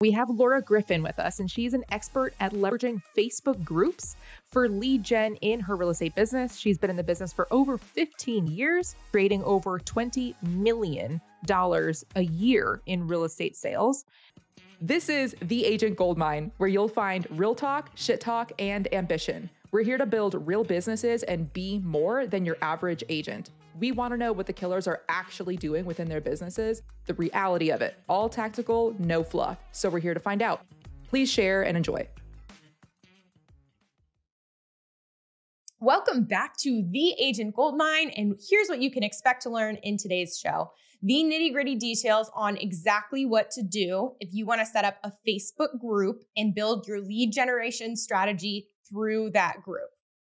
We have Laura Griffin with us, and she's an expert at leveraging Facebook groups for lead gen in her real estate business. She's been in the business for over 15 years, creating over $20 million a year in real estate sales. This is The Agent Goldmine, where you'll find real talk, shit talk, and ambition. We're here to build real businesses and be more than your average agent. We want to know what the killers are actually doing within their businesses, the reality of it. All tactical, no fluff. So we're here to find out. Please share and enjoy. Welcome back to The Agent Goldmine, and here's what you can expect to learn in today's show the nitty gritty details on exactly what to do if you want to set up a Facebook group and build your lead generation strategy through that group.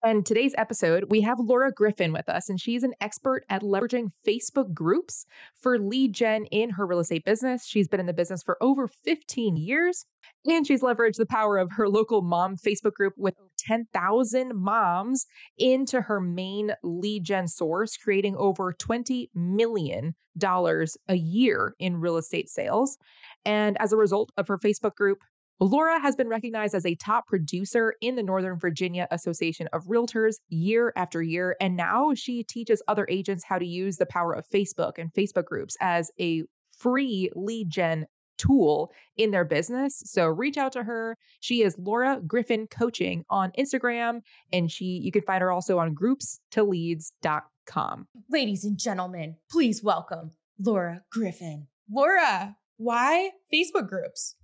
And today's episode, we have Laura Griffin with us, and she's an expert at leveraging Facebook groups for lead gen in her real estate business. She's been in the business for over 15 years, and she's leveraged the power of her local mom Facebook group with 10,000 moms into her main lead gen source, creating over $20 million a year in real estate sales. And as a result of her Facebook group, Laura has been recognized as a top producer in the Northern Virginia Association of Realtors year after year. And now she teaches other agents how to use the power of Facebook and Facebook groups as a free lead gen tool in their business. So reach out to her. She is Laura Griffin Coaching on Instagram, and she you can find her also on groupstoleads.com. Ladies and gentlemen, please welcome Laura Griffin. Laura, why Facebook groups?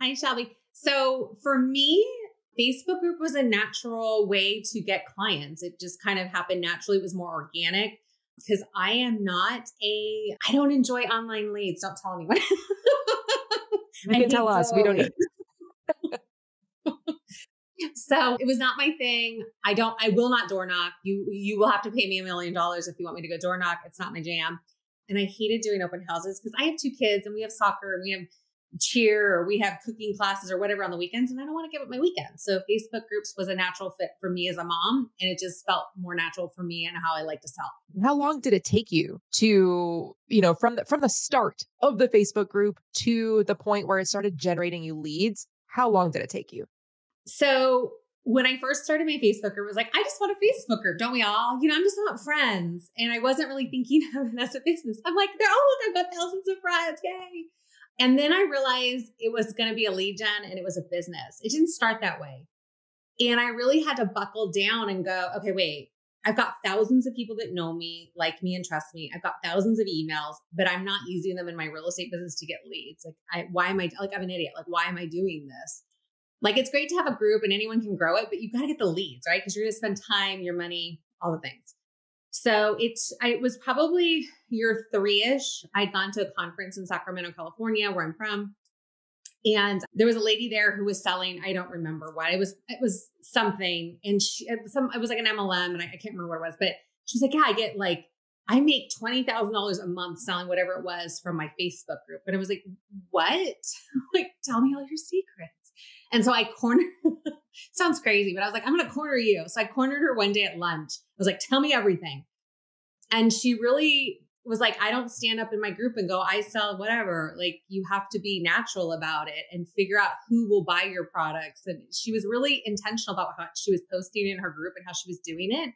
Hi, Shelby. So for me, Facebook group was a natural way to get clients. It just kind of happened naturally. It was more organic because I am not a, I don't enjoy online leads. Don't tell anyone. you can tell us. We don't need. so it was not my thing. I don't, I will not door knock. You, you will have to pay me a million dollars if you want me to go door knock. It's not my jam. And I hated doing open houses because I have two kids and we have soccer and we have cheer or we have cooking classes or whatever on the weekends and I don't want to give up my weekends. So Facebook groups was a natural fit for me as a mom and it just felt more natural for me and how I like to sell. How long did it take you to, you know, from the from the start of the Facebook group to the point where it started generating you leads? How long did it take you? So when I first started my Facebook group, it was like, I just want a Facebook group, don't we all? You know, I'm just want friends. And I wasn't really thinking of it as a business. I'm like, oh, look, I've got thousands of friends. Yay. And then I realized it was going to be a lead gen and it was a business. It didn't start that way. And I really had to buckle down and go, okay, wait, I've got thousands of people that know me, like me, and trust me. I've got thousands of emails, but I'm not using them in my real estate business to get leads. Like, I, why am I like I'm an idiot? Like, why am I doing this? Like, it's great to have a group and anyone can grow it, but you've got to get the leads, right? Because you're going to spend time, your money, all the things. So it's it was probably year three ish. I'd gone to a conference in Sacramento, California, where I'm from. And there was a lady there who was selling, I don't remember what it was, it was something. And she, it was, some, it was like an MLM and I, I can't remember what it was, but she was like, yeah, I get like, I make $20,000 a month selling whatever it was from my Facebook group. And I was like, what? like, tell me all your secrets. And so I cornered, sounds crazy, but I was like, I'm going to corner you. So I cornered her one day at lunch. I was like, tell me everything. And she really was like, I don't stand up in my group and go, I sell whatever. Like, you have to be natural about it and figure out who will buy your products. And she was really intentional about how she was posting in her group and how she was doing it.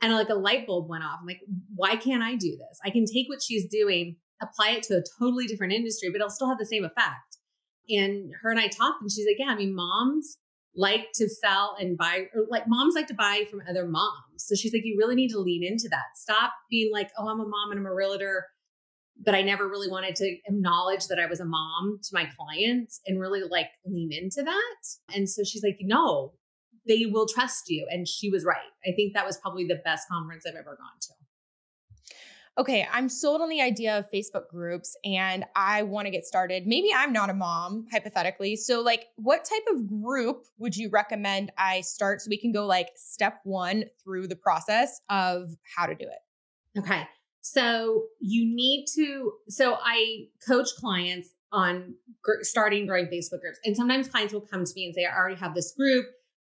And like a light bulb went off. I'm like, why can't I do this? I can take what she's doing, apply it to a totally different industry, but it'll still have the same effect. And her and I talked, and she's like, Yeah, I mean, moms like to sell and buy, or like moms like to buy from other moms. So she's like, You really need to lean into that. Stop being like, Oh, I'm a mom and I'm a realtor. But I never really wanted to acknowledge that I was a mom to my clients and really like lean into that. And so she's like, No, they will trust you. And she was right. I think that was probably the best conference I've ever gone to okay, I'm sold on the idea of Facebook groups and I want to get started. Maybe I'm not a mom, hypothetically. So, like, what type of group would you recommend I start so we can go like step one through the process of how to do it? Okay. So, you need to, so I coach clients on gr- starting growing Facebook groups. And sometimes clients will come to me and say, I already have this group.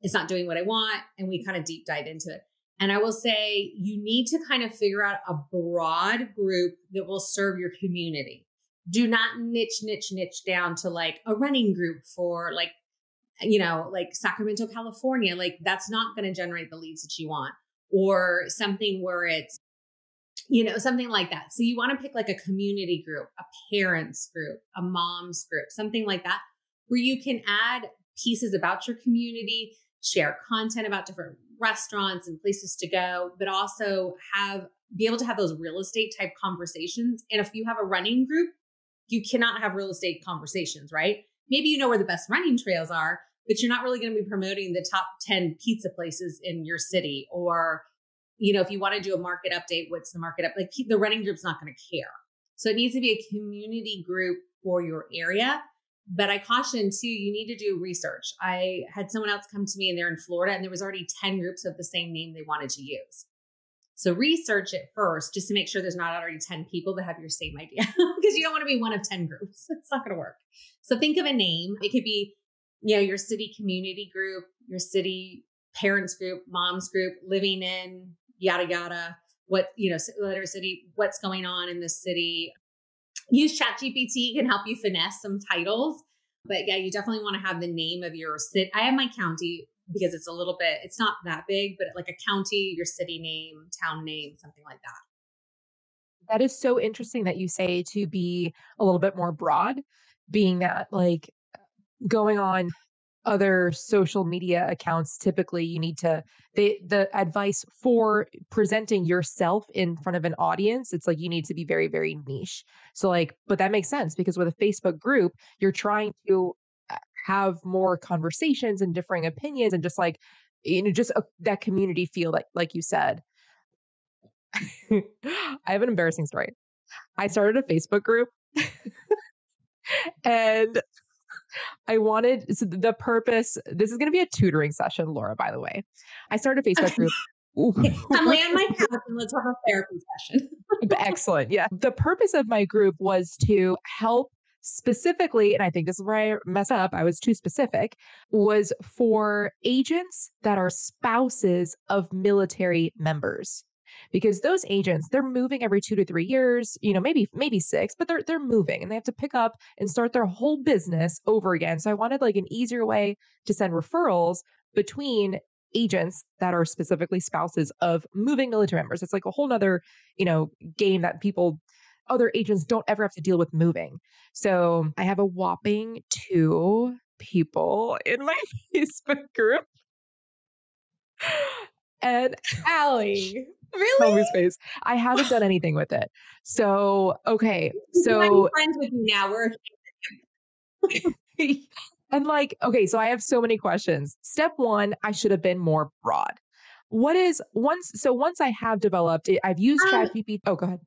It's not doing what I want. And we kind of deep dive into it. And I will say you need to kind of figure out a broad group that will serve your community. do not niche, niche, niche down to like a running group for like, you know, like Sacramento, California. Like that's not going to generate the leads that you want or something where it's, you know, something like that. So you want to pick like a community group, a parents group, a mom's group, something like that, where you can add pieces about your community, share content about different restaurants and places to go, but also have be able to have those real estate type conversations. And if you have a running group, you cannot have real estate conversations, right? Maybe you know where the best running trails are, but you're not really going to be promoting the top 10 pizza places in your city or you know if you want to do a market update what's the market up like the running group's not going to care so it needs to be a community group for your area but i caution too you need to do research. I had someone else come to me and they're in florida and there was already 10 groups of the same name they wanted to use. So research it first just to make sure there's not already 10 people that have your same idea because you don't want to be one of 10 groups. It's not going to work. So think of a name. It could be you know, your city community group, your city parents group, moms group, living in, yada, yada, what, you know, letter city, what's going on in the city. Use ChatGPT can help you finesse some titles. But yeah, you definitely want to have the name of your city. I have my county because it's a little bit, it's not that big, but like a county, your city name, town name, something like that. That is so interesting that you say to be a little bit more broad, being that like going on other social media accounts typically you need to they the advice for presenting yourself in front of an audience it's like you need to be very very niche. So like but that makes sense because with a facebook group you're trying to uh, have more conversations and differing opinions and just like you know just a, that community feel like like you said. I have an embarrassing story. I started a facebook group and I wanted so the purpose. This is going to be a tutoring session, Laura. By the way, I started a Facebook group. Come lay on my couch and let's have a therapy session. Excellent. Yeah. The purpose of my group was to help specifically, and I think this is where I mess up, I was too specific, was for agents that are spouses of military members because those agents they're moving every 2 to 3 years, you know, maybe maybe 6, but they're they're moving and they have to pick up and start their whole business over again. So I wanted like an easier way to send referrals between agents that are specifically spouses of moving military members. It's like a whole nother, you know, game that people other agents don't ever have to deal with moving. So I have a whopping two people in my Facebook group. And Allie, Really? face. I haven't done anything with it. So, okay. So I'm friends with you now. We're and like, okay, so I have so many questions. Step one, I should have been more broad. What is once so once I have developed it, I've used um, ChatGPT. Oh, go ahead.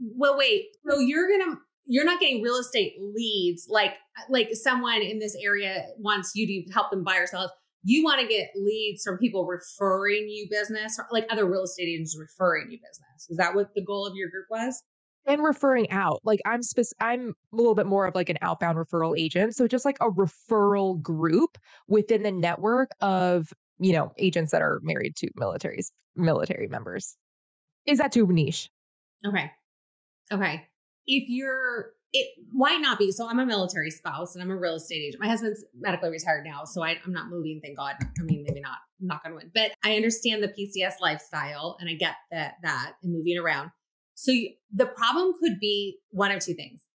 Well, wait. So you're gonna you're not getting real estate leads like like someone in this area wants you to help them buy or sell you want to get leads from people referring you business, like other real estate agents referring you business. Is that what the goal of your group was? And referring out, like I'm spec- I'm a little bit more of like an outbound referral agent, so just like a referral group within the network of you know agents that are married to militaries, military members. Is that too niche? Okay, okay. If you're it why not be? So I'm a military spouse and I'm a real estate agent. My husband's medically retired now, so I, am not moving, thank God. I mean, maybe not. I'm not gonna win. But I understand the PCS lifestyle and I get that that and moving around. So you, the problem could be one of two things.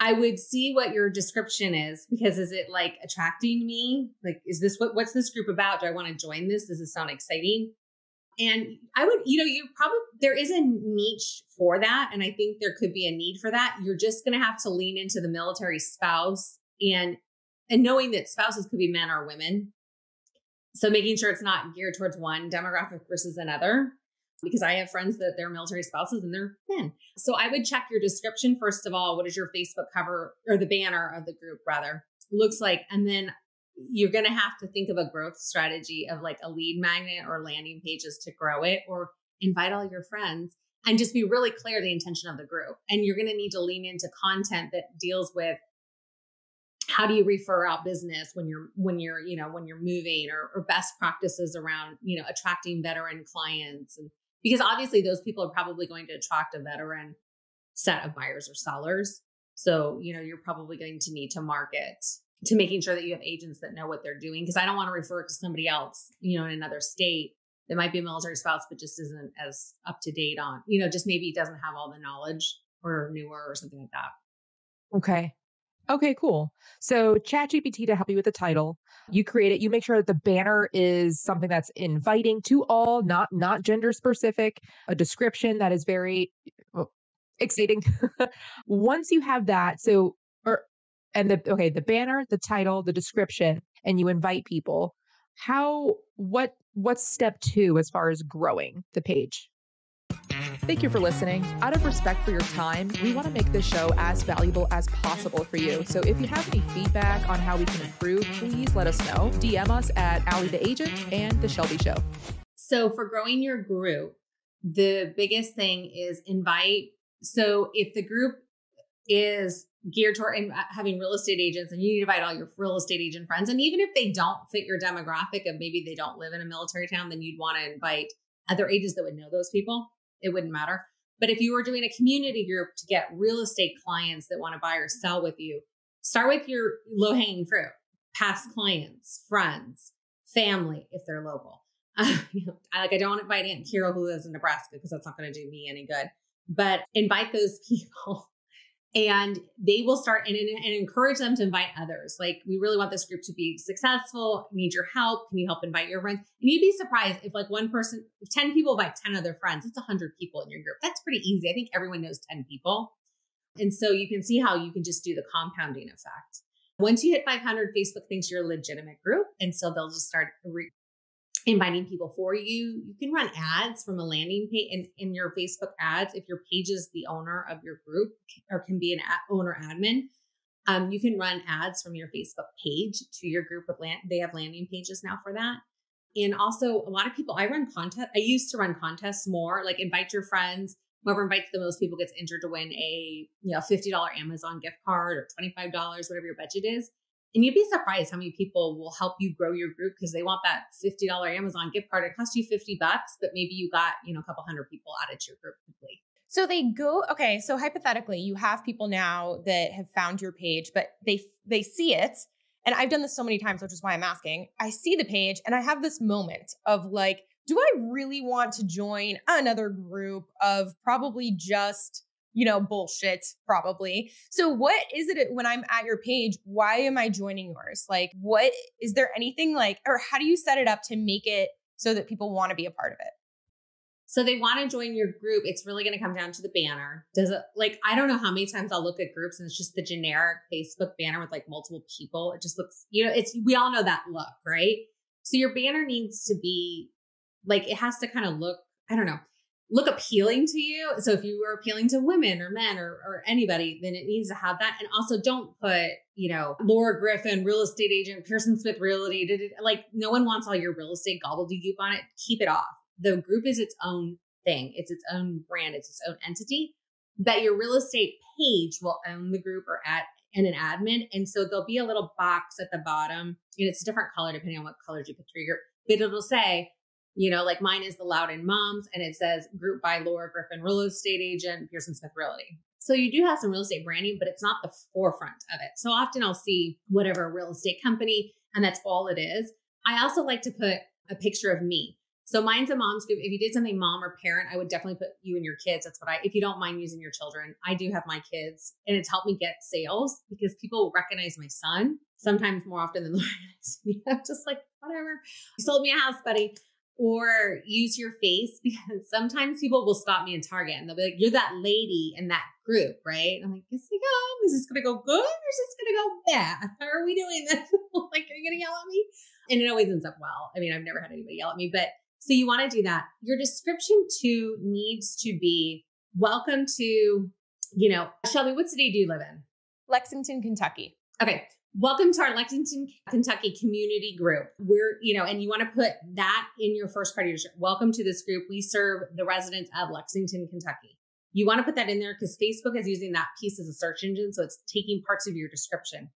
I would see what your description is because is it like attracting me? Like, is this what what's this group about? Do I want to join this? Does this sound exciting? And I would, you know, you probably, there is a niche for that. And I think there could be a need for that. You're just going to have to lean into the military spouse and, and knowing that spouses could be men or women. So making sure it's not geared towards one demographic versus another. Because I have friends that they're military spouses and they're men. So I would check your description first of all. What is your Facebook cover or the banner of the group rather looks like? And then you're going to have to think of a growth strategy of like a lead magnet or landing pages to grow it or invite all your friends and just be really clear the intention of the group. And you're going to need to lean into content that deals with how do you refer out business when you're when you're you know when you're moving or, or best practices around you know attracting veteran clients. And because obviously those people are probably going to attract a veteran set of buyers or sellers. So, you know, you're probably going to need to market to making sure that you have agents that know what they're doing. Cause I don't want to refer it to somebody else, you know, in another state that might be a military spouse, but just isn't as up to date on, you know, just maybe doesn't have all the knowledge or newer or something like that. Okay. Okay, cool. So ChatGPT to help you with the title. You create it. You make sure that the banner is something that's inviting to all, not not gender specific. A description that is very well, exciting. Once you have that, so or and the okay, the banner, the title, the description, and you invite people. How what what's step two as far as growing the page? Thank you for listening. Out of respect for your time, we want to make this show as valuable as possible for you. So if you have any feedback on how we can improve, please let us know. DM us at Allie the Agent and The Shelby Show. So for growing your group, the biggest thing is invite. So if the group is geared toward and having real estate agents and you need to invite all your real estate agent friends, and even if they don't fit your demographic of maybe they don't live in a military town, then you'd want to invite other agents that would know those people it wouldn't matter. But if you were doing a community group to get real estate clients that want to buy or sell with you, start with your low hanging fruit, past clients, friends, family, if they're local. Uh, like I don't want to invite Aunt Kira who lives in Nebraska because that's not going to do me any good. But invite those people and they will start and, and, encourage them to invite others. Like, we really want this group to be successful. Need your help. Can you help invite your friends? And you'd be surprised if, like, one person, if 10 people invite 10 other friends, it's 100 people in your group. That's pretty easy. I think everyone knows 10 people. And so you can see how you can just do the compounding effect. Once you hit 500, Facebook thinks you're a legitimate group. And so they'll just start re- inviting people for you. You can run ads from a landing page in, in your Facebook ads. If your page is the owner of your group or can be an ad, owner admin, um, you can run ads from your Facebook page to your group with land. They have landing pages now for that. And also, a lot of people, I run contests. I used to run contests more, like invite your friends. Whoever invites the most people gets entered to win a you know $50 Amazon gift card or $25, whatever your budget is. And you'd be surprised how many people will help you grow your group because they want that $50 Amazon gift card. It costs you 50 bucks, but maybe you got, you know, a couple hundred people added to your group quickly. So they go, okay, so hypothetically, you have people now that have found your page, but they they see it. And I've done this so many times, which is why I'm asking. I see the page and I have this moment of like, do I really want to join another group of probably just you know, bullshit, probably. So, what is it when I'm at your page? Why am I joining yours? Like, what is there anything like, or how do you set it up to make it so that people want to be a part of it? So they want to join your group. It's really going to come down to the banner. Does it like I don't know how many times I'll look at groups and it's just the generic Facebook banner with like multiple people. It just looks, you know, it's we all know that look, right? So your banner needs to be like it has to kind of look, I don't know look appealing to you. So if you are appealing to women or men or, or anybody, then it needs to have that. And also don't put, you know, Laura Griffin, real estate agent, Pearson Smith Realty. Like no one wants all your real estate gobbledygook on it. Keep it off. The group is its own thing. It's its own brand. It's its own entity. That your real estate page will own the group or at and an admin. And so there'll be a little box at the bottom, and it's a different color depending on what colors you put through your, but it'll say you know, like mine is the Loudoun Moms and it says group by Laura Griffin, real estate agent, Pearson Smith Realty. So you do have some real estate branding, but it's not the forefront of it. So often I'll see whatever real estate company and that's all it is. I also like to put a picture of me. So mine's a mom's group. If you did something mom or parent, I would definitely put you and your kids. That's what I, if you don't mind using your children, I do have my kids and it's helped me get sales because people recognize my son sometimes more often than they recognize me. I'm just like, whatever. You sold me a house, buddy or use your face because sometimes people will stop me in Target and they'll be like, You're that lady in that group, right? And I'm like, Yes, I am. Is this gonna go good or is this gonna go bad? How are we doing this? like, are you gonna yell at me? And it always ends up well. I mean, I've never had anybody yell at me, but so you want to do that. Your description too needs to be welcome to, you know, Shelby, what city do you live in? Lexington, Kentucky. Okay. Welcome to our Lexington, Kentucky community group. We're, you know, and you want to put that in your first part of your Welcome to this group. We serve the residents of Lexington, Kentucky. You want to put that in there because Facebook is using that piece as a search engine. So it's taking parts of your description.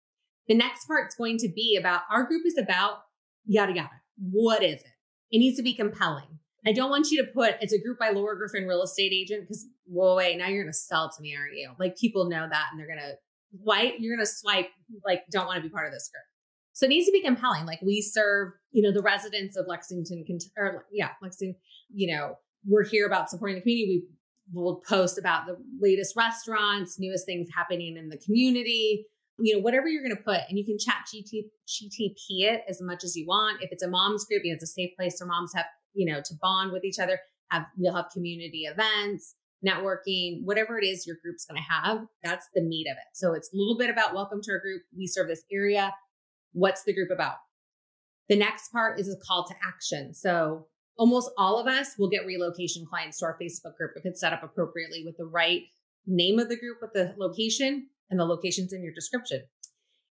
The next part is going to be about our group is about yada yada. What is it? It needs to be compelling. I don't want you to put it's a group by Laura Griffin real estate agent because whoa wait now you're gonna sell to me aren't you? Like people know that and they're gonna white, you're going to swipe like, don't want to be part of this group. So it needs to be compelling. Like we serve, you know, the residents of Lexington, or yeah, Lexington, you know, we're here about supporting the community. We will post about the latest restaurants, newest things happening in the community, you know, whatever you're going to put, and you can chat GT, GTP it as much as you want. If it's a mom's group, you know, it's a safe place for moms have, you know, to bond with each other. Have we'll have community events, networking, whatever it is your group's going to have. That's the meat of it. So it's a little bit about welcome to our group. We serve this area. What's the group about? The next part is a call to action. So almost all of us will get relocation clients to our Facebook group if it's set up appropriately with the right name of the group with the location and the locations in your description.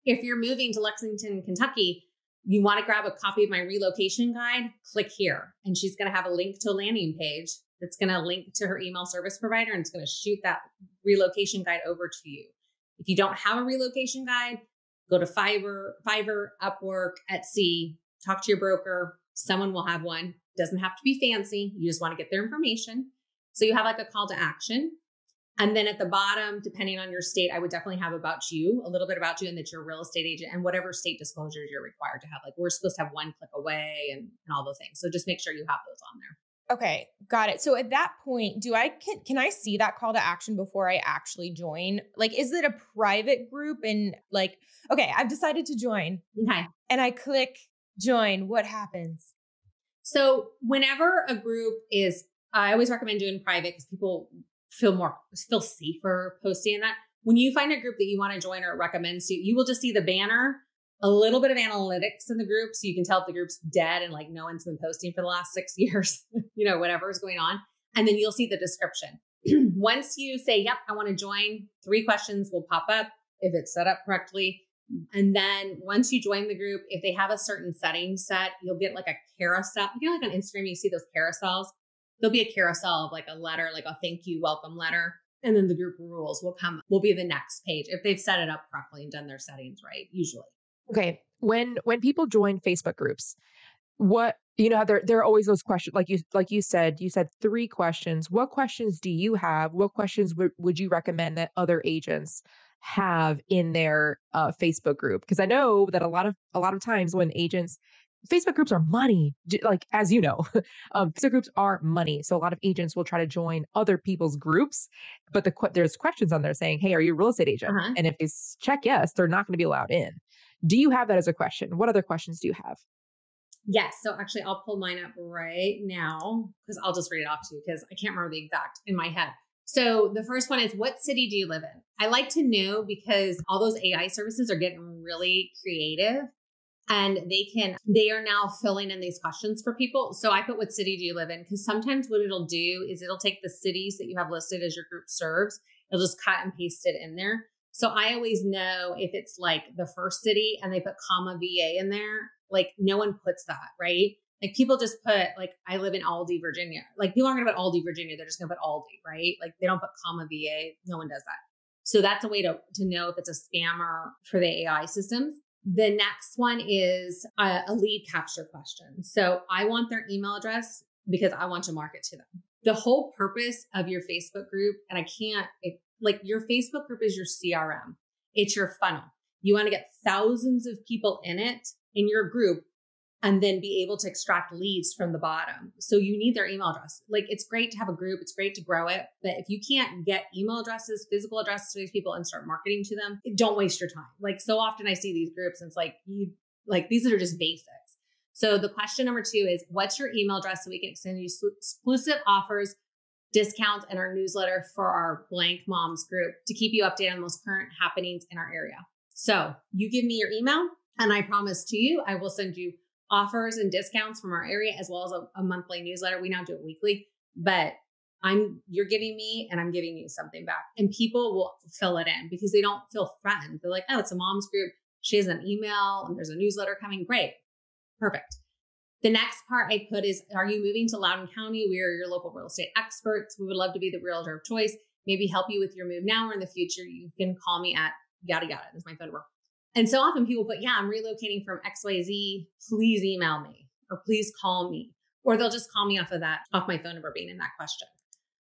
If you're moving to Lexington, Kentucky, you want to grab a copy of my relocation guide, click here. And she's going to have a link to a landing page that's going to link to her email service provider and it's going to shoot that relocation guide over to you. If you don't have a relocation guide, go to Fiverr, Fiverr, Upwork, Etsy, talk to your broker. Someone will have one. Doesn't have to be fancy. You just want to get their information. So you have like a call to action. And then at the bottom, depending on your state, I would definitely have about you, a little bit about you, and that you're a real estate agent and whatever state disclosures you're required to have. Like we're supposed to have one click away and, and all those things. So just make sure you have those on there. Okay, got it. So at that point, do I can can I see that call to action before I actually join? Like is it a private group and like okay, I've decided to join. Okay. And I click join, what happens? So whenever a group is I always recommend doing private because people feel more feel safer posting that. When you find a group that you want to join or it recommends you, you will just see the banner, a little bit of analytics in the group. So you can tell if the group's dead and like no one's been posting for the last six years, you know, whatever is going on. And then you'll see the description. Once you say, yep, I want to join, three questions will pop up if it's set up correctly. And then once you join the group, if they have a certain setting set, you'll get like a carousel. You know, like on Instagram, you see those carousels there'll be a carousel of like a letter, like a thank you, welcome letter. And then the group rules will come, will be the next page if they've set it up properly and done their settings right, usually. Okay. When when people join Facebook groups, what you know, there there are always those questions. Like you like you said, you said three questions. What questions do you have? What questions w- would you recommend that other agents have in their uh, Facebook group? Because I know that a lot of a lot of times when agents Facebook groups are money, like as you know, um, Facebook groups are money. So a lot of agents will try to join other people's groups, but the there's questions on there saying, "Hey, are you a real estate agent?" Uh-huh. And if they check yes, they're not going to be allowed in. Do you have that as a question? What other questions do you have? Yes. So actually, I'll pull mine up right now because I'll just read it off to you because I can't remember the exact in my head. So the first one is what city do you live in? I like to know because all those AI services are getting really creative and they can they are now filling in these questions for people so i put what city do you live in because sometimes what it'll do is it'll take the cities that you have listed as your group serves it'll just cut and paste it in there so i always know if it's like the first city and they put comma va in there like no one puts that right? Like people just put like i live in Aldie, virginia. Like people aren't gonna put aldie virginia. They're just gonna put Aldie, right? Like they don't put comma va no one does that. So that's a way to, to know if it's a scammer for the ai systems. The next one is a, a lead capture question. So I want their email address because I want to market to them. The whole purpose of your Facebook group, and I can't, like your Facebook group is your CRM, it's your funnel. You want to get thousands of people in it in your group and then be able to extract leads from the bottom. So you need their email address. Like it's great to have a group, it's great to grow it, but if you can't get email addresses, physical addresses to these people and start marketing to them, don't waste your time. Like so often I see these groups and it's like you like these are just basics. So the question number 2 is what's your email address so we can send you exclusive offers, discounts and our newsletter for our blank moms group to keep you updated on the most current happenings in our area. So, you give me your email and I promise to you I will send you offers and discounts from our area as well as a, a monthly newsletter. We now do it weekly, but I'm you're giving me and I'm giving you something back. And people will fill it in because they don't feel threatened. They're like, oh, it's a mom's group. She has an email and there's a newsletter coming. Great. Perfect. The next part I put is Are you moving to Loudoun County? We are your local real estate experts. We would love to be the realtor of choice. Maybe help you with your move now or in the future. You can call me at yada yada. That's my phone number. And so often people put, yeah, I'm relocating from XYZ. Please email me or please call me. Or they'll just call me off of that, off my phone number being in that question.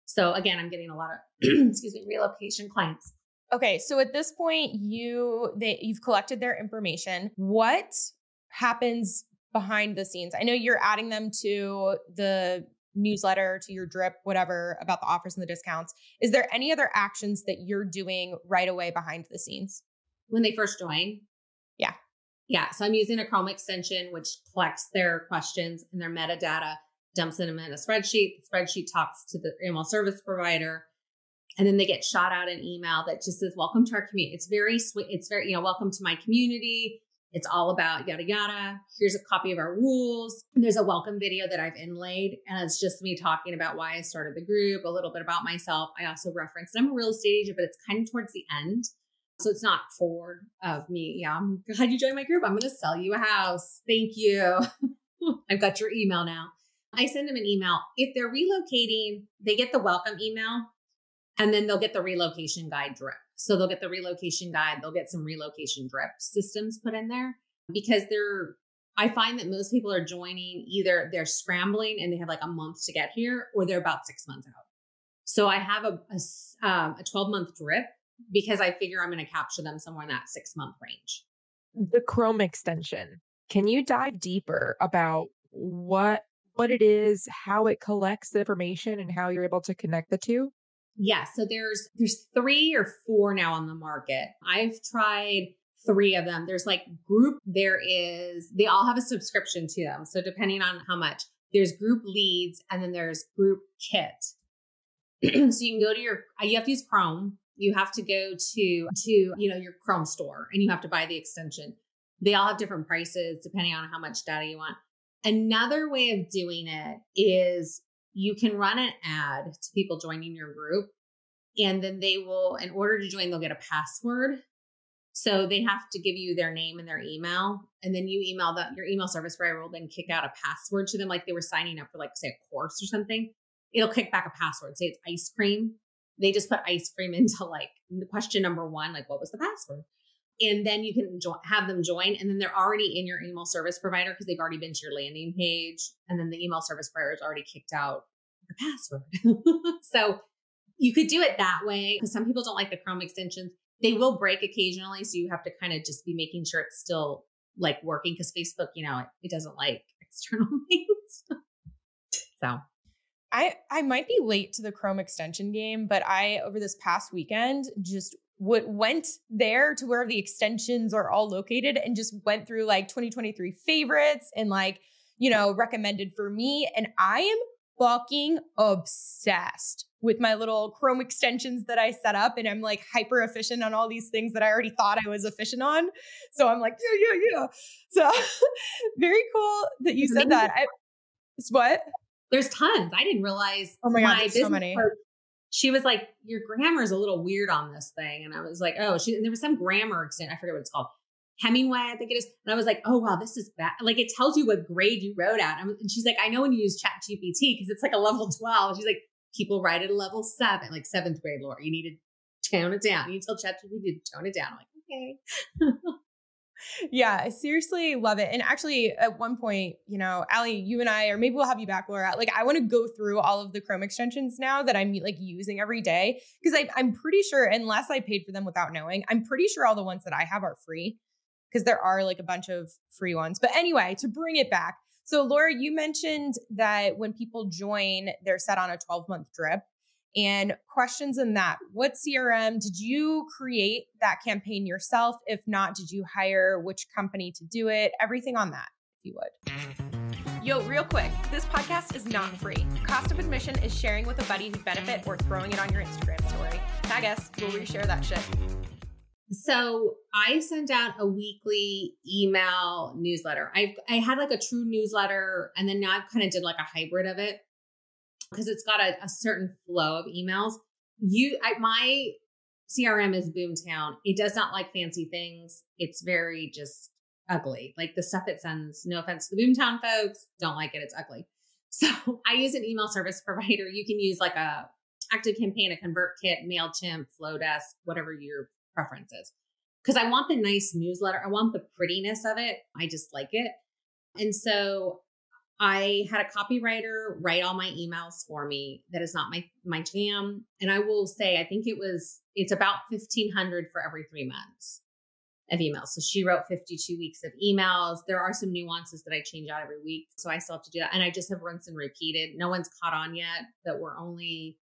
So again, I'm getting a lot of, excuse me, relocation clients. Okay, so at this point, you they you've collected their information. What happens behind the scenes? I know you're adding them to the newsletter, to your drip, whatever about the offers and the discounts. Is there any other actions that you're doing right away behind the scenes? When they first join? Yeah. Yeah. So I'm using a Chrome extension, which collects their questions and their metadata, dumps them in a spreadsheet. The spreadsheet talks to the email service provider. And then they get shot out an email that just says, Welcome to our community. It's very sweet. It's very, you know, welcome to my community. It's all about yada yada. Here's a copy of our rules. And there's a welcome video that I've inlaid, and it's just me talking about why I started the group, a little bit about myself. I also referenced I'm a real estate agent, but it's kind of towards the end. So it's not forward of me. Yeah, I'm glad you joined my group. I'm going to sell you a house. Thank you. I've got your email now. I send them an email. If they're relocating, they get the welcome email and then they'll get the relocation guide drip. So they'll get the relocation guide, they'll get some relocation drip systems put in there because they're I find that most people are joining either they're scrambling and they have like a month to get here or they're about 6 months out. So I have a a, um, a 12 month drip because I figure I'm going to capture them somewhere in that 6 month range. The Chrome extension. Can you dive deeper about what what it is, how it collects the information and how you're able to connect the two? Yeah, so there's there's 3 or 4 now on the market. I've tried three of them. There's like group, there is, they all have a subscription to them. So depending on how much, there's group leads and then there's group kit. so you can go to your, uh, you have to use Chrome. You have to go to, to, you know, your Chrome store and you have to buy the extension. They all have different prices depending on how much data you want. Another way of doing it is you can run an ad to people joining your group and then they will in order to join they'll get a password. So they have to give you their name and their email and then you email that your email service provider will then kick out a password to them like they were signing up for like say a course or something. It'll kick back a password. Say it's ice cream. They just put ice cream into like the question number one like what was the password and then you can jo- have them join and then they're already in your email service provider because they've already been to your landing page and then the email service provider has already kicked out the password. So you could do it that way because some people don't like the chrome extensions. They will break occasionally so you have to kind of just be making sure it's still like working because facebook you know it, it doesn't like external things. So. I I might be late to the Chrome extension game, but I over this past weekend just what went there to where the extensions are all located and just went through like 2023 favorites and like, you know, recommended for me. And I am fucking obsessed with my little Chrome extensions that I set up. And I'm like hyper efficient on all these things that I already thought I was efficient on. So I'm like, yeah, yeah, yeah. So very cool that you said that. I, what? There's tons. I didn't realize. Oh my God, my so many she was like, Your grammar is a little weird on this thing. And I was like, Oh, she, and there was some grammar extent. I forget what it's called. Hemingway, I think it is. And I was like, Oh, wow, this is bad. Like it tells you what grade you wrote at. And she's like, I know when you use Chat GPT because it's like a level 12. She's like, People write at a level seven, like seventh grade, Laura. You need to tone it down. You tell Chat GPT to tone it down. I'm like, okay. yeah, I seriously love it. And actually, at one point, you know, Allie, you and I, or maybe we'll have you back, Laura. Like, I want to go through all of the Chrome extensions now that I'm like using every day because I'm pretty sure, unless I paid for them without knowing, I'm pretty sure all the ones that I have are free because there are like a bunch of free ones. But anyway, to bring it back. So, Laura, you mentioned that when people join, they're set on a 12 month drip and questions in that. What CRM did you create that campaign yourself? If not, did you hire which company to do it? Everything on that, if you would. Yo, real quick, this podcast is not free. Cost of admission is sharing with a buddy who'd benefit or throwing it on your Instagram story. Tag us, we'll reshare that shit. So I send out a weekly email newsletter. I I had like a true newsletter, and then now I've kind of did like a hybrid of it because it's got a, a, certain flow of emails. You, I, my CRM is Boomtown. It does not like fancy things. It's very just ugly. Like the stuff it sends, no offense to the Boomtown folks, don't like it. It's ugly. So I use an email service provider. You can use like a Active Campaign, a ConvertKit, MailChimp, Flodesk, whatever your preference is. Because I want the nice newsletter. I want the prettiness of it. I just like it. And so I had a copywriter write all my emails for me. That is not my my jam. And I will say, I think it was it's about fifteen hundred for every three months of emails. So she wrote 52 weeks of emails. There are some nuances that I change out every week. So I still have to do that. And I just have rinsed and repeated. No one's caught on yet that we're only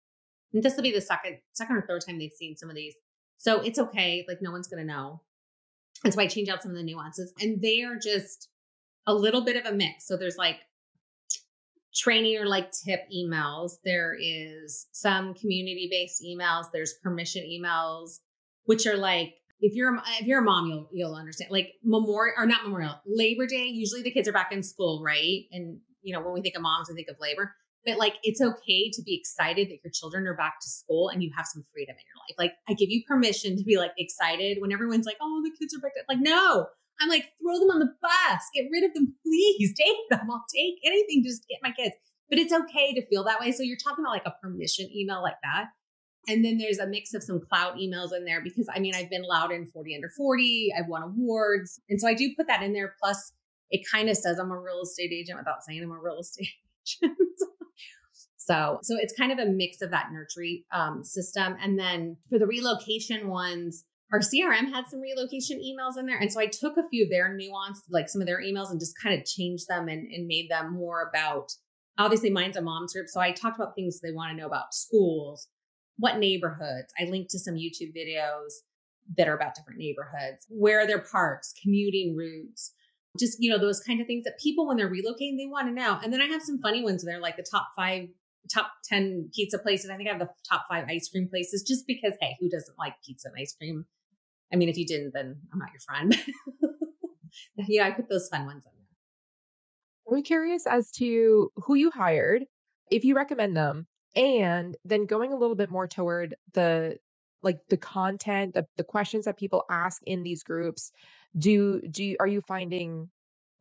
this will be the second second or third time they've seen some of these. So it's okay. Like no one's gonna know. That's why I change out some of the nuances. And they are just a little bit of a mix. So there's like training or like tip emails. There is some community based emails. There's permission emails, which are like if you're a, if you're a mom, you'll you'll understand. Like Memorial or not Memorial, Labor Day. Usually the kids are back in school, right? And you know when we think of moms, we think of labor. But like it's okay to be excited that your children are back to school and you have some freedom in your life. Like I give you permission to be like excited when everyone's like, "Oh, the kids are back." Like no, I'm like, throw them on the bus, get rid of them, please. Take them. I'll take anything just get my kids. But it's okay to feel that way. So you're talking about like a permission email like that. And then there's a mix of some clout emails in there because I mean, I've been Loudoun 40 under 40, I've won awards. And so I do put that in there. Plus, it kind of says I'm a real estate agent without saying I'm a real estate agent. so, so it's kind of a mix of that nurturing um, system. And then for the relocation ones, our CRM had some relocation emails in there. And so I took a few of their nuance, like some of their emails, and just kind of changed them and, and made them more about obviously mine's a mom's group. So I talked about things they want to know about schools, what neighborhoods. I linked to some YouTube videos that are about different neighborhoods, where are their parks, commuting routes, just, you know, those kind of things that people, when they're relocating, they want to know. And then I have some funny ones. They're like the top five, top 10 pizza places. I think I have the top five ice cream places just because, hey, who doesn't like pizza and ice cream? I mean, if you didn't, then I'm not your friend. yeah, I put those fun ones in there. I'm curious as to who you hired, if you recommend them, and then going a little bit more toward the like the content, the, the questions that people ask in these groups. Do do are you finding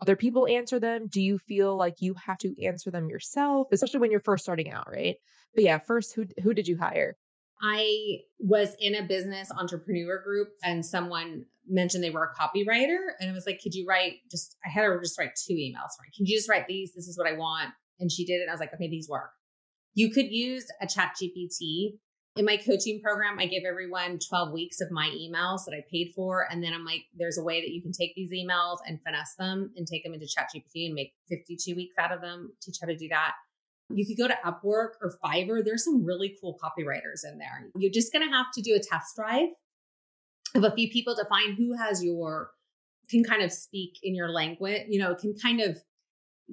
other people answer them? Do you feel like you have to answer them yourself, especially when you're first starting out, right? But yeah, first, who who did you hire? I was in a business entrepreneur group and someone mentioned they were a copywriter. And I was like, could you write just, I had her just write two emails for me. Can you just write these? This is what I want. And she did it. I was like, okay, these work. You could use a chat GPT. In my coaching program, I give everyone 12 weeks of my emails that I paid for. And then I'm like, there's a way that you can take these emails and finesse them and take them into chat GPT and make 52 weeks out of them. Teach how to do that. You could go to Upwork or Fiverr. There's some really cool copywriters in there. You're just going to have to do a test drive of a few people to find who has your, can kind of speak in your language, you know, can kind of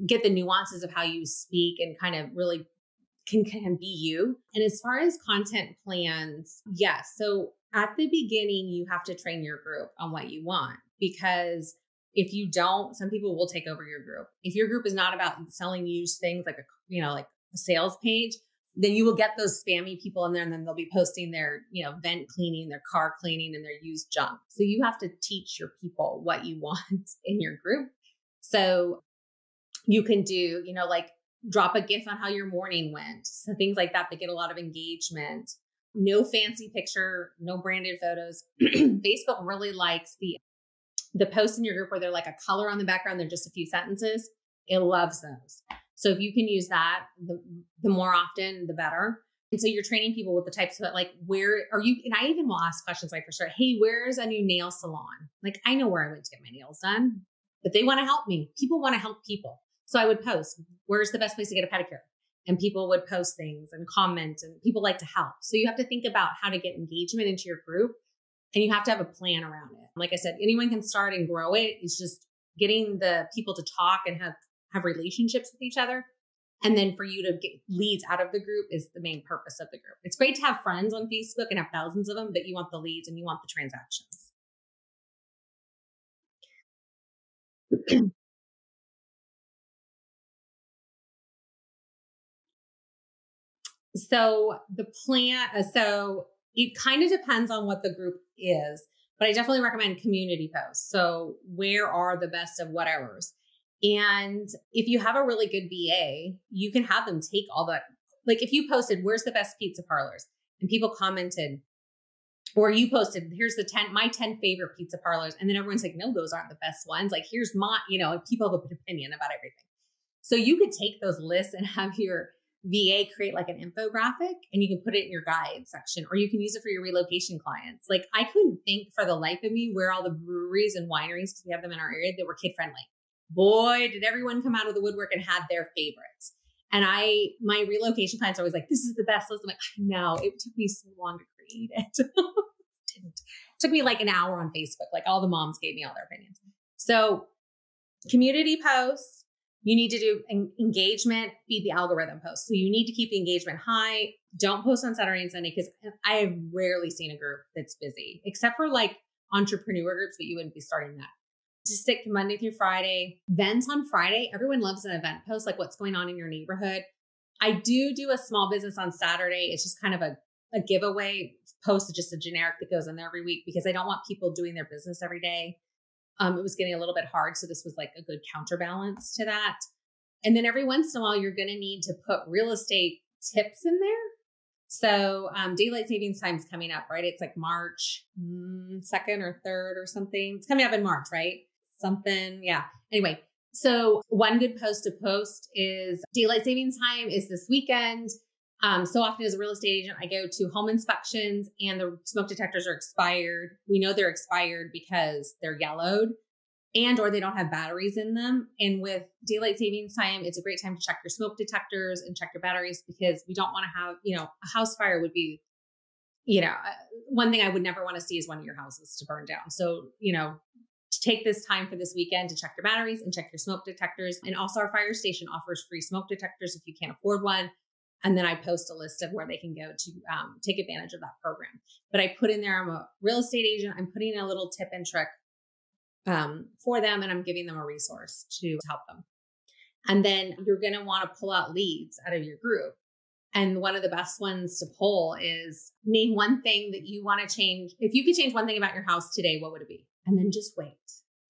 get the nuances of how you speak and kind of really can, can be you. And as far as content plans, yes. So at the beginning, you have to train your group on what you want because if you don't, some people will take over your group. If your group is not about selling used things like a, you know, like a sales page, then you will get those spammy people in there and then they'll be posting their, you know, vent cleaning, their car cleaning and their used junk. So you have to teach your people what you want in your group. So you can do, you know, like drop a GIF on how your morning went. So things like that that get a lot of engagement. No fancy picture, no branded photos. Facebook really likes the the posts in your group where they're like a color on the background, they're just a few sentences. It loves those. So if you can use that, the, the more often, the better. And so you're training people with the types of like, where are you? And I even will ask questions like for sure, hey, where's a new nail salon? Like, I know where I went to get my nails done, but they want to help me. People want to help people. So I would post, where's the best place to get a pedicure? And people would post things and comment, and people like to help. So you have to think about how to get engagement into your group and you have to have a plan around it. Like I said, anyone can start and grow it. It's just getting the people to talk and have have relationships with each other. And then for you to get leads out of the group is the main purpose of the group. It's great to have friends on Facebook and have thousands of them, but you want the leads and you want the transactions. so the plan, uh, so it kind of depends on what the group is, but I definitely recommend community posts. So, where are the best of whatever's? And if you have a really good VA, you can have them take all that. Like if you posted, where's the best pizza parlors? And people commented, or you posted, here's the 10, my 10 favorite pizza parlors. And then everyone's like, no, those aren't the best ones. Like, here's my, you know, people have an opinion about everything. So you could take those lists and have your VA create like an infographic and you can put it in your guide section or you can use it for your relocation clients. Like I couldn't think for the life of me where all the breweries and wineries, because we have them in our area, that were kid friendly. Boy, did everyone come out of the woodwork and had their favorites. And I, my relocation clients are always like, this is the best list. I'm like, I know. It took me so long to create it. Didn't. It took me like an hour on Facebook. Like all the moms gave me all their opinions. So community posts, you need to do engagement, feed the algorithm post. So you need to keep the engagement high. Don't post on Saturday and Sunday because I have rarely seen a group that's busy, except for like entrepreneur groups, but you wouldn't be starting that. To stick Monday through Friday, events on Friday. Everyone loves an event post, like what's going on in your neighborhood. I do do a small business on Saturday. It's just kind of a, a giveaway post, just a generic that goes in there every week because I don't want people doing their business every day. Um, it was getting a little bit hard. So this was like a good counterbalance to that. And then every once in a while, you're going to need to put real estate tips in there. So um, daylight savings time is coming up, right? It's like March mm, second or third or something. It's coming up in March, right? Something, yeah. Anyway, so one good post to post is daylight savings time is this weekend. Um, so often as a real estate agent, I go to home inspections and the smoke detectors are expired. We know they're expired because they're yellowed and or they don't have batteries in them. And with daylight savings time, it's a great time to check your smoke detectors and check your batteries because we don't want to have, you know, a house fire would be, you know, uh, one thing I would never want to see is one of your houses to burn down. So, you know, take this time for this weekend to check your batteries and check your smoke detectors. And also our fire station offers free smoke detectors if you can't afford one. And then I post a list of where they can go to um, take advantage of that program. But I put in there, I'm a real estate agent. I'm putting in a little tip and trick um, for them, and I'm giving them a resource to help them. And then you're going to want to pull out leads out of your group. And one of the best ones to pull is name one thing that you want to change. If you could change one thing about your house today, what would it be? And then just wait.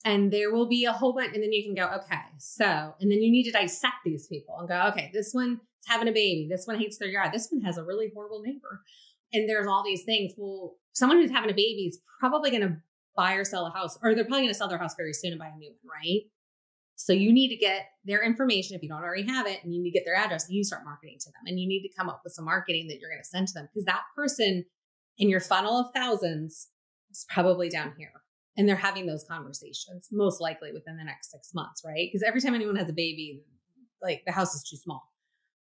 And there will be a whole bunch. And then you can go, okay, so, and then you need to dissect these people and go, okay, this one having a baby. This one hates their yard. This one has a really horrible neighbor. And there's all these things. Well, someone who's having a baby is probably going to buy or sell a house, or they're probably going to sell their house very soon and buy a new one, right? So you need to get their information if you don't already have it, and you need to get their address and you start marketing to them. And you need to come up with some marketing that you're going to send to them because that person in your funnel of thousands is probably down here. And they're having those conversations most likely within the next six months, right? Because every time anyone has a baby, like the house is too small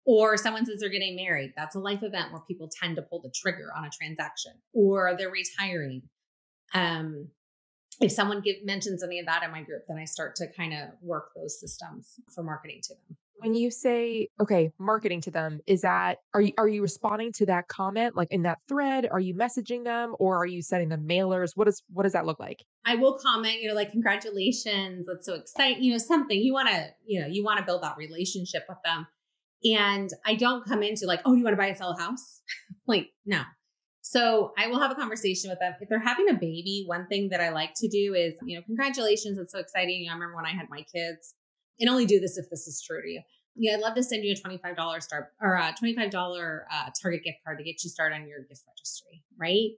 or someone says they're getting married. That's a life event where people tend to pull the trigger on a transaction, or they're retiring. Um, if someone give, mentions any of that in my group, then I start to kind of work those systems for marketing to them. When you say okay, marketing to them, is that are you are you responding to that comment like in that thread? Are you messaging them or are you sending them mailers? What is what does that look like? I will comment, you know, like congratulations, that's so exciting, you know, something you want to, you know, you want to build that relationship with them. And I don't come into like, oh, you want to buy and sell a house? like, no. So I will have a conversation with them. If they're having a baby, one thing that I like to do is, you know, congratulations. It's so exciting. I remember when I had my kids and only do this if this is true to you. Yeah, I'd love to send you a $25 start or a $25 uh, Target gift card to get you started on your gift registry, right?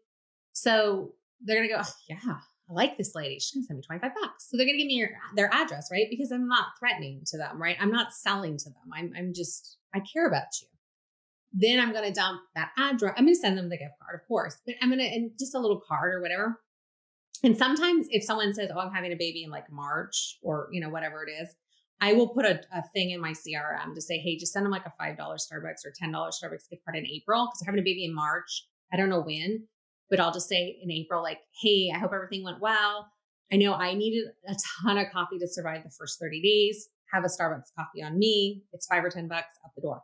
So they're going to go, oh, yeah, I like this lady. She's gonna send me 25 bucks. So they're gonna give me your, their address, right? Because I'm not threatening to them, right? I'm not selling to them. I'm, I'm just, I care about you. Then I'm gonna dump that address. I'm gonna send them the gift card, of course, but I'm gonna, and just a little card or whatever. And sometimes if someone says, oh, I'm having a baby in like March or, you know, whatever it is, I will put a, a thing in my CRM to say, hey, just send them like a $5 Starbucks or $10 Starbucks gift card in April because they're having a baby in March. I don't know when but I'll just say in April, like, hey, I hope everything went well. I know I needed a ton of coffee to survive the first 30 days. Have a Starbucks coffee on me. It's five or 10 bucks out the door.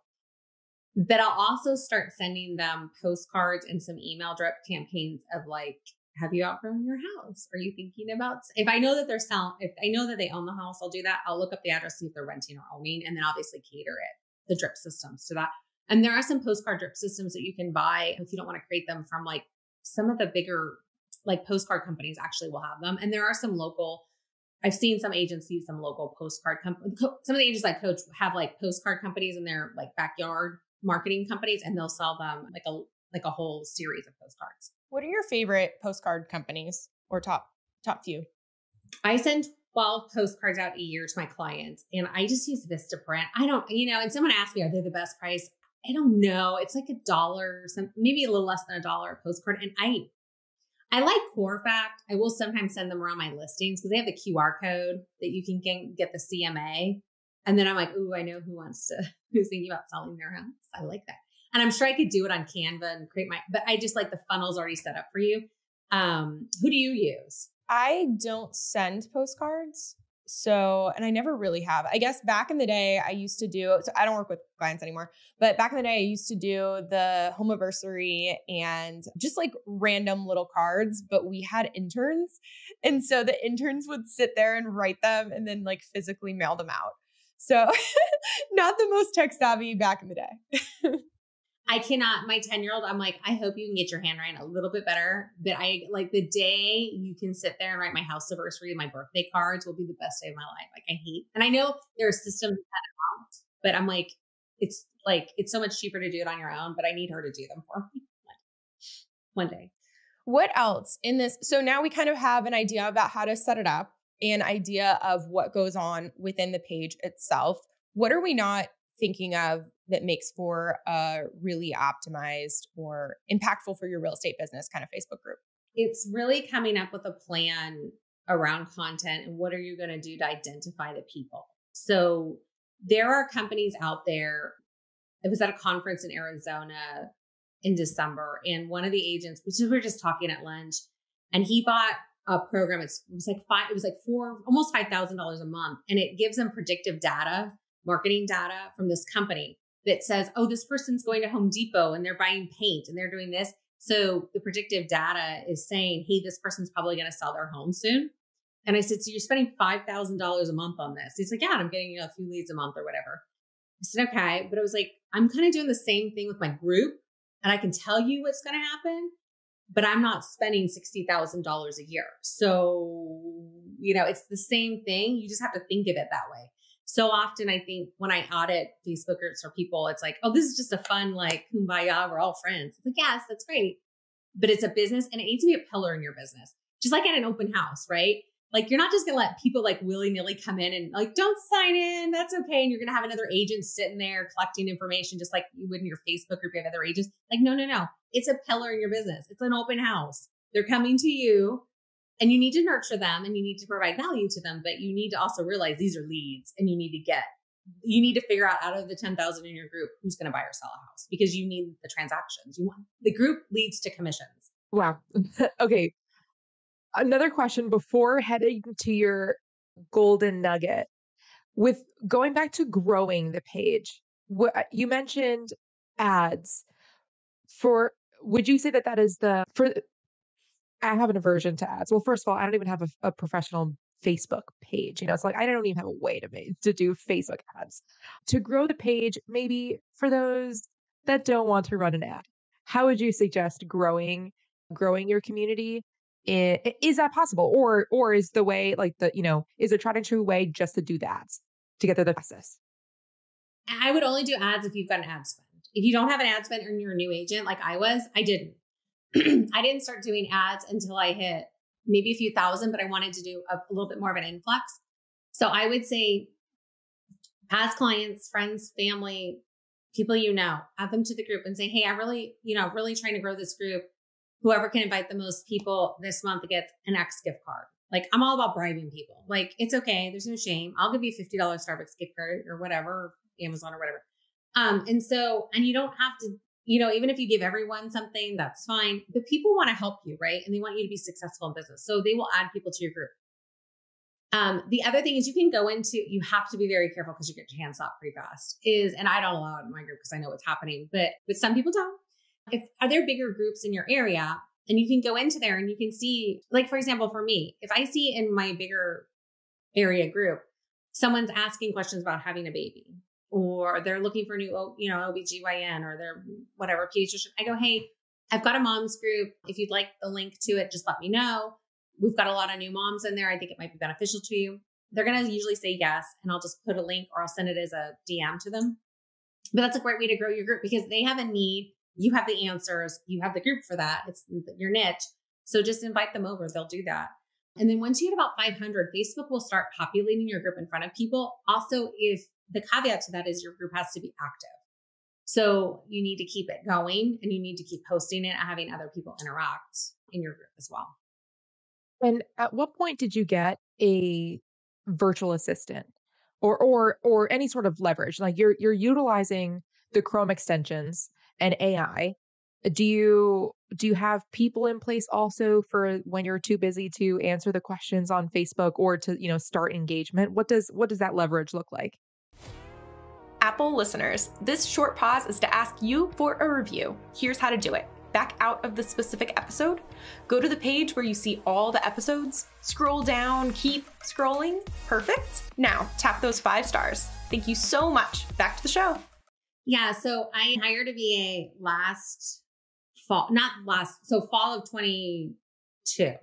But I'll also start sending them postcards and some email drip campaigns of like, have you outgrown your house? Are you thinking about if I know that they're selling, if I know that they own the house, I'll do that. I'll look up the address, see if they're renting or owning, and then obviously cater it, the drip systems to that. And there are some postcard drip systems that you can buy if you don't want to create them from like some of the bigger like postcard companies actually will have them. And there are some local, I've seen some agencies, some local postcard companies, some of the agents I coach have like postcard companies in their like backyard marketing companies and they'll sell them like a like a whole series of postcards. What are your favorite postcard companies or top top few? I send 12 postcards out a year to my clients and I just use Vistaprint. I don't, you know, and someone asked me, are they the best price? I don't know. It's like a dollar, some maybe a little less than a dollar a postcard. And I I like Corefact. I will sometimes send them around my listings because they have the QR code that you can get, get the CMA. And then I'm like, ooh, I know who wants to, who's thinking about selling their house. I like that. And I'm sure I could do it on Canva and create my, but I just like the funnels already set up for you. Um, who do you use? I don't send postcards. So, and I never really have. I guess back in the day, I used to do, so I don't work with clients anymore, but back in the day, I used to do the home anniversary and just like random little cards, but we had interns. And so the interns would sit there and write them and then like physically mail them out. So, not the most tech savvy back in the day. I cannot, my 10 year old, I'm like, I hope you can get your handwriting a little bit better. But I like the day you can sit there and write my house anniversary, my birthday cards will be the best day of my life. Like I hate, and I know there are systems that but I'm like, it's like, it's so much cheaper to do it on your own, but I need her to do them for me one day. What else in this? So now we kind of have an idea about how to set it up, an idea of what goes on within the page itself. What are we not thinking of that makes for a really optimized or impactful for your real estate business kind of Facebook group? It's really coming up with a plan around content and what are you going to do to identify the people. So there are companies out there. I was at a conference in Arizona in December, and one of the agents, which we were just talking at lunch, and he bought a program. It was like five, it was like four, almost five thousand dollars a month, and it gives them predictive data, marketing data from this company that says, oh, this person's going to Home Depot and they're buying paint and they're doing this. So the predictive data is saying, hey, this person's probably going to sell their home soon. And I said, so you're spending $5,000 a month on this. He's like, yeah, I'm getting you know, a few leads a month or whatever. I said, okay. But I was like, I'm kind of doing the same thing with my group and I can tell you what's going to happen, but I'm not spending $60,000 a year. So, you know, it's the same thing. You just have to think of it that way so often I think when I audit Facebook groups or people, it's like, oh, this is just a fun, like, kumbaya, we're all friends. It's like, yes, that's great. But it's a business and it needs to be a pillar in your business. Just like at an open house, right? Like you're not just gonna let people like willy-nilly come in and like, don't sign in, that's okay. And you're gonna have another agent sitting there collecting information just like you would in your Facebook group, you have other agents. Like, no, no, no. It's a pillar in your business. It's an open house. They're coming to you and you need to nurture them and you need to provide value to them, but you need to also realize these are leads and you need to get, you need to figure out out of the 10,000 in your group, who's going to buy or sell a house because you need the transactions. You want the group leads to commissions. Wow. okay. Another question before heading to your golden nugget with going back to growing the page, what you mentioned ads for would you say that that is the for I have an aversion to ads. Well, first of all, I don't even have a, a professional Facebook page. You know, it's like I don't even have a way to make, to do Facebook ads. To grow the page, maybe for those that don't want to run an ad, how would you suggest growing growing your community? Is that possible, or or is the way like the you know is a tried and true way just to do the ads to get there the fastest? I would only do ads if you've got an ad spend. If you don't have an ad spend and you're a new agent like I was, I didn't. I didn't start doing ads until I hit maybe a few thousand, but I wanted to do a, a little bit more of an influx. So I would say, as clients, friends, family, people you know, add them to the group and say, Hey, I really, you know, really trying to grow this group. Whoever can invite the most people this month gets an X gift card. Like I'm all about bribing people. Like it's okay. There's no shame. I'll give you $50 Starbucks gift card or whatever, Amazon or whatever. Um, and so, and you don't have to you know, even if you give everyone something, that's fine. But people want to help you, right? And they want you to be successful in business. So they will add people to your group. Um, the other thing is you can go into, you have to be very careful because you get your hands off pretty fast. Is, and I don't allow it in my group because I know what's happening, but but some people don't. If are there bigger groups in your area and you can go into there and you can see, like for example, for me, if I see in my bigger area group, someone's asking questions about having a baby or they're looking for a new, you know, OBGYN or they're whatever pediatrician. I go, hey, I've got a mom's group. If you'd like the link to it, just let me know. We've got a lot of new moms in there. I think it might be beneficial to you. They're going to usually say yes, and I'll just put a link or I'll send it as a DM to them. But that's a great way to grow your group because they have a need. You have the answers. You have the group for that. It's your niche. So just invite them over. They'll do that. And then once you hit about 500, Facebook will start populating your group in front of people. Also, if the caveat to that is your group has to be active. So you need to keep it going and you need to keep posting it and having other people interact in your group as well. And at what point did you get a virtual assistant or or or any sort of leverage? Like you're you're utilizing the Chrome extensions and AI. Do you do you have people in place also for when you're too busy to answer the questions on Facebook or to, you know, start engagement? What does what does that leverage look like? Apple listeners, this short pause is to ask you for a review. Here's how to do it. Back out of the specific episode, go to the page where you see all the episodes, scroll down, keep scrolling. Perfect. Now tap those five stars. Thank you so much. Back to the show. Yeah. So I hired a VA last fall, not last, so fall of 22.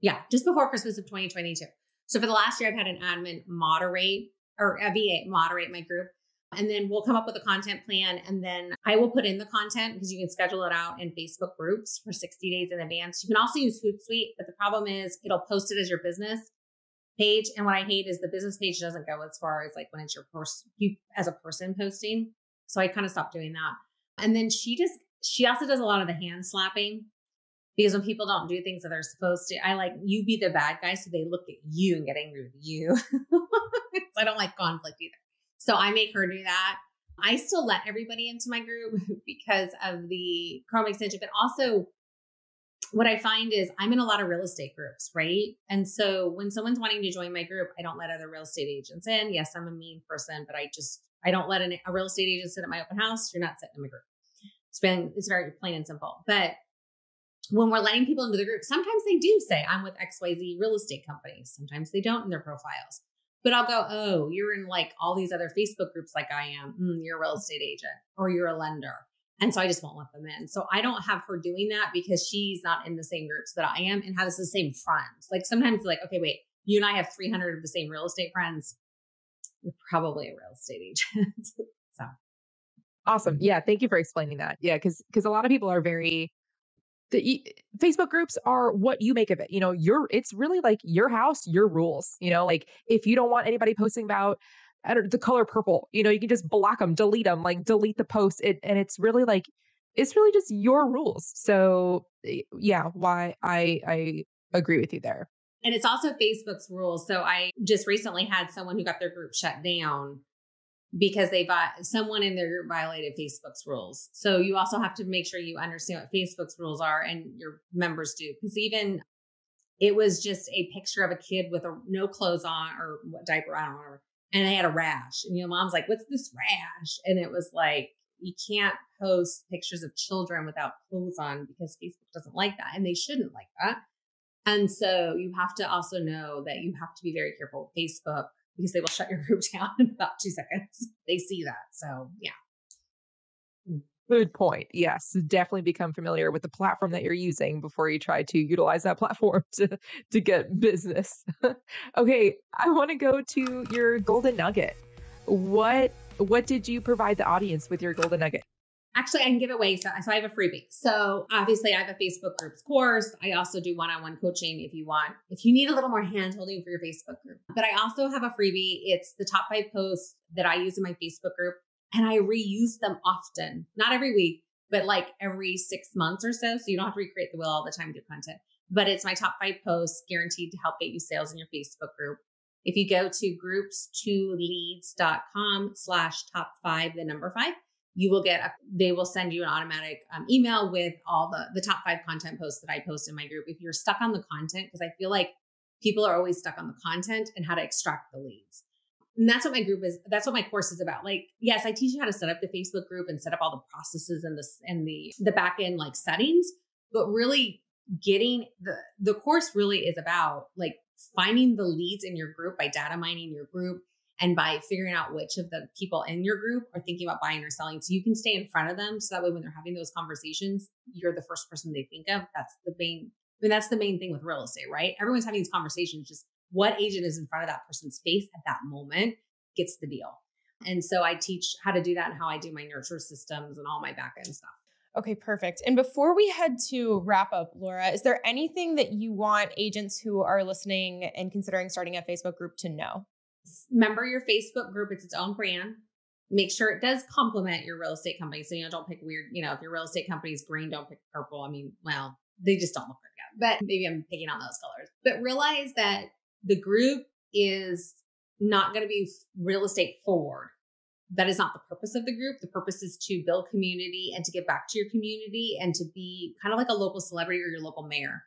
Yeah. Just before Christmas of 2022. So for the last year, I've had an admin moderate or a VA moderate my group. And then we'll come up with a content plan. And then I will put in the content because you can schedule it out in Facebook groups for 60 days in advance. You can also use Hootsuite, but the problem is it'll post it as your business page. And what I hate is the business page doesn't go as far as like when it's your person, you as a person posting. So I kind of stopped doing that. And then she just, she also does a lot of the hand slapping because when people don't do things that they're supposed to, I like you be the bad guy. So they look at you and get angry with you. I don't like conflict either. So I make her do that. I still let everybody into my group because of the Chrome extension, but also what I find is I'm in a lot of real estate groups, right? And so when someone's wanting to join my group, I don't let other real estate agents in. Yes, I'm a mean person, but I just I don't let an, a real estate agent sit at my open house. You're not sitting in my group. It's been it's very plain and simple. But when we're letting people into the group, sometimes they do say I'm with XYZ real estate companies. Sometimes they don't in their profiles. But I'll go, oh, you're in like all these other Facebook groups like I am. Mm, you're a real estate agent or you're a lender. And so I just won't let them in. So I don't have her doing that because she's not in the same groups that I am and has the same friends. Like sometimes like, okay, wait, you and I have 300 of the same real estate friends. You're probably a real estate agent. so awesome. Yeah. Thank you for explaining that. Yeah. Cause, cause a lot of people are very, the Facebook groups are what you make of it. You know, your it's really like your house, your rules. You know, like if you don't want anybody posting about I don't, the color purple, you know, you can just block them, delete them, like delete the post. It and it's really like it's really just your rules. So yeah, why I I agree with you there. And it's also Facebook's rules. So I just recently had someone who got their group shut down because they bought someone in their group violated Facebook's rules. So you also have to make sure you understand what Facebook's rules are and your members do. Because even it was just a picture of a kid with a no clothes on or what diaper, I don't know, and they had a rash. And your mom's like, What's this rash? And it was like, you can't post pictures of children without clothes on because Facebook doesn't like that and they shouldn't like that. And so you have to also know that you have to be very careful with Facebook because they will shut your group down in about two seconds. They see that. So, yeah. Good point. Yes, definitely become familiar with the platform that you're using before you try to utilize that platform to to get business. okay, I want to go to your golden nugget. What what did you provide the audience with your golden nugget? Actually, I can give it away. So, so I have a freebie. So obviously, I have a Facebook groups course. I also do one-on-one coaching if you want, if you need a little more hand holding for your Facebook group. But I also have a freebie. It's the top five posts that I use in my Facebook group, and I reuse them often. Not every week, but like every six months or so. So you don't have to recreate the wheel all the time with your content. But it's my top five posts guaranteed to help get you sales in your Facebook group. If you go to groups2leads.com slash top five, the number five, you will get a, they will send you an automatic um, email with all the the top five content posts that I post in my group. If you're stuck on the content, because I feel like people are always stuck on the content and how to extract the leads. And that's what my group is. That's what my course is about. Like, yes, I teach you how to set up the Facebook group and set up all the processes and the and the the back end like settings, but really getting the the course really is about like finding the leads in your group by data mining your group and by figuring out which of the people in your group are thinking about buying or selling. So you can stay in front of them. So that way, when they're having those conversations, you're the first person they think of. That's the main, I mean, that's the main thing with real estate, right? Everyone's having these conversations, just what agent is in front of that person's face at that moment gets the deal. And so I teach how to do that and how I do my nurture systems and all my back end stuff. Okay, perfect. And before we head to wrap up, Laura, is there anything that you want agents who are listening and considering starting a Facebook group to know? Remember your Facebook group, it's its own brand. Make sure it does complement your real estate company. So, you know, don't pick weird, you know, if your real estate company is green, don't pick purple. I mean, well, they just don't look good. But maybe I'm picking on those colors. But realize that the group is not going to be real estate forward that is not the purpose of the group. The purpose is to build community and to give back to your community and to be kind of like a local celebrity or your local mayor.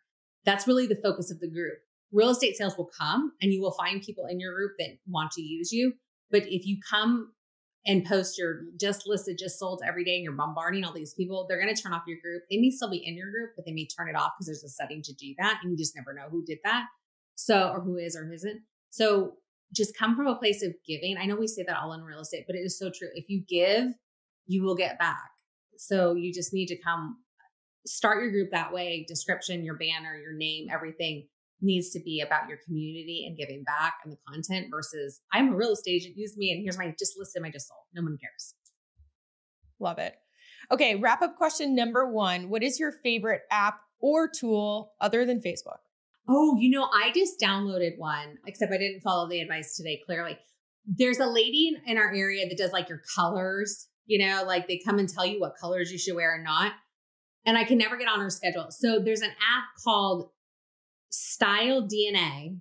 That's really the focus of the group. Real estate sales will come and you will find people in your group that want to use you. But if you come and post your just listed, just sold every day and you're bombarding all these people, they're going to turn off your group. They may still be in your group, but they may turn it off because there's a setting to do that. And you just never know who did that. So, or who is or isn't. So just come from a place of giving. I know we say that all in real estate, but it is so true. If you give, you will get back. So you just need to come start your group that way. Description, your banner, your name, everything needs to be about your community and giving back and the content versus I'm a real estate agent, use me and here's my just listed, my just sold. No one cares. Love it. Okay, wrap up question number one. What is your favorite app or tool other than Facebook? Oh, you know, I just downloaded one, except I didn't follow the advice today, clearly. There's a lady in our area that does like your colors, you know, like they come and tell you what colors you should wear and not. And I can never get on her schedule. So there's an app called Style DNA,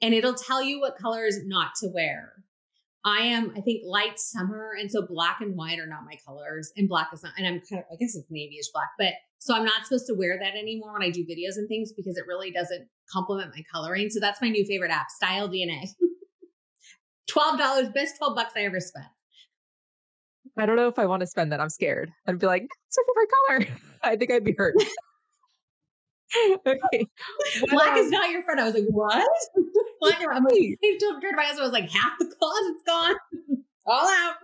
and it'll tell you what colors not to wear. I am, I think, light summer. And so black and white are not my colors. And black is not, and I'm kind of, I guess it's navyish black, but so I'm not supposed to wear that anymore when I do videos and things because it really doesn't complement my coloring. So that's my new favorite app, Style DNA. $12, best 12 bucks I ever spent. I don't know if I want to spend that. I'm scared. I'd be like, it's a favorite color. I think I'd be hurt. okay. Black is um not your friend. I was like, what? Black and I'm like, I told my husband, I was like, half the closet's gone. All out.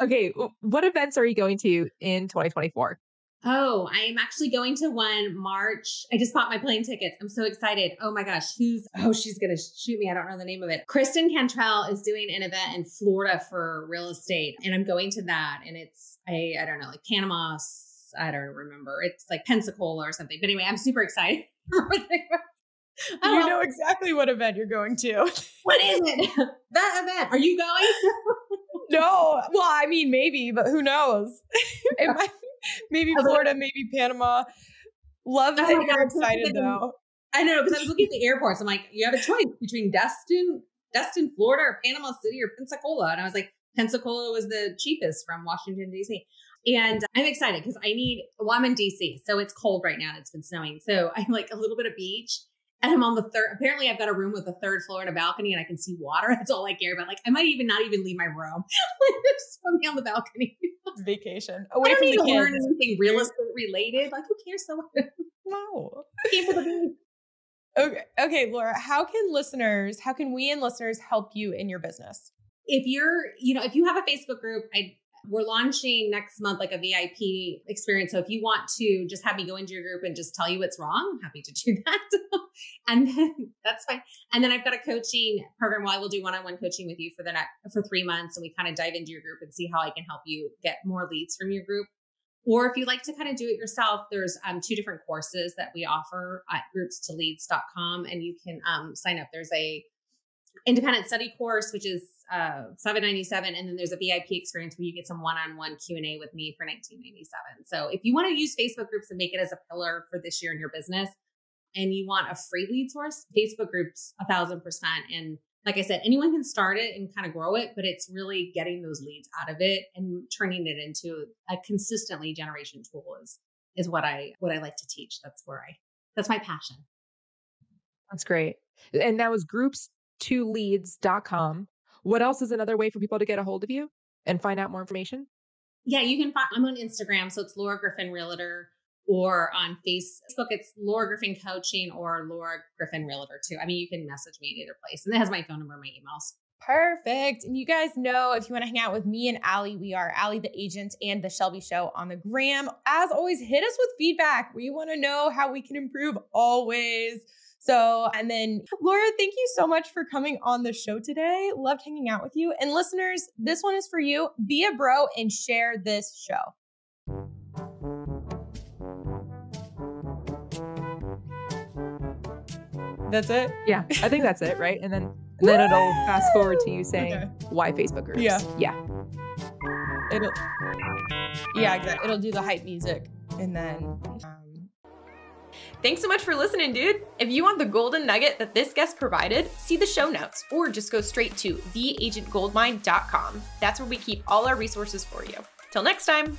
Okay, what events are you going to in 2024? Oh, I am actually going to one March. I just bought my plane tickets. I'm so excited. Oh my gosh, who's oh, she's gonna shoot me. I don't know the name of it. Kristen Cantrell is doing an event in Florida for real estate, and I'm going to that. And it's I I don't know, like Panama. I don't remember. It's like Pensacola or something. But anyway, I'm super excited. you know exactly what event you're going to. what is it? that event. Are you going? no. Well, I mean, maybe, but who knows? might, maybe Florida, maybe Panama. Love oh that oh you're excited though. I know because I was looking at the airports. I'm like, you have a choice between Destin, Destin, Florida, or Panama City, or Pensacola. And I was like, Pensacola was the cheapest from Washington D.C. And I'm excited because I need. Well, I'm in D.C., so it's cold right now. It's been snowing, so I like a little bit of beach and I'm on the third. Apparently, I've got a room with a third floor and a balcony, and I can see water. That's all I care about. Like, I might even not even leave my room. just put me on the balcony. Vacation away I don't from need the to learn anything real estate related. Like, who cares so much? No. Okay, okay, Laura. How can listeners? How can we and listeners help you in your business? If you're, you know, if you have a Facebook group, I we're launching next month like a VIP experience. So if you want to just have me go into your group and just tell you what's wrong, I'm happy to do that. and then that's fine. And then I've got a coaching program where I will do one-on-one coaching with you for the next for three months. And we kind of dive into your group and see how I can help you get more leads from your group. Or if you like to kind of do it yourself, there's um, two different courses that we offer at groupstoleads.com and you can um, sign up. There's a independent study course, which is uh, 797 and then there's a vip experience where you get some one-on-one q&a with me for 1997 so if you want to use facebook groups and make it as a pillar for this year in your business and you want a free lead source facebook groups a thousand percent. And like i said anyone can start it and kind of grow it but it's really getting those leads out of it and turning it into a consistently generation tool is is what i what i like to teach. That's where i that's my passion. That's great. And that was groups to leads.com what else is another way for people to get a hold of you and find out more information? Yeah, you can find, I'm on Instagram. So it's Laura Griffin Realtor or on Facebook, it's Laura Griffin Coaching or Laura Griffin Realtor too. I mean, you can message me at either place and it has my phone number, my emails. Perfect. And you guys know if you want to hang out with me and Ali, we are Ali the agent and the Shelby Show on the gram. As always, hit us with feedback. We want to know how we can improve always. So, and then Laura, thank you so much for coming on the show today. Loved hanging out with you. And listeners, this one is for you. Be a bro and share this show. That's it? Yeah, I think that's it, right? And then and then it'll fast forward to you saying Okay. why Facebook groups. Yeah. Yeah. It'll Yeah, exactly. It'll do the hype music and then Thanks so much for listening, dude. If you want the golden nugget that this guest provided, see the show notes or just go straight to theagentgoldmine.com. That's where we keep all our resources for you. Till next time.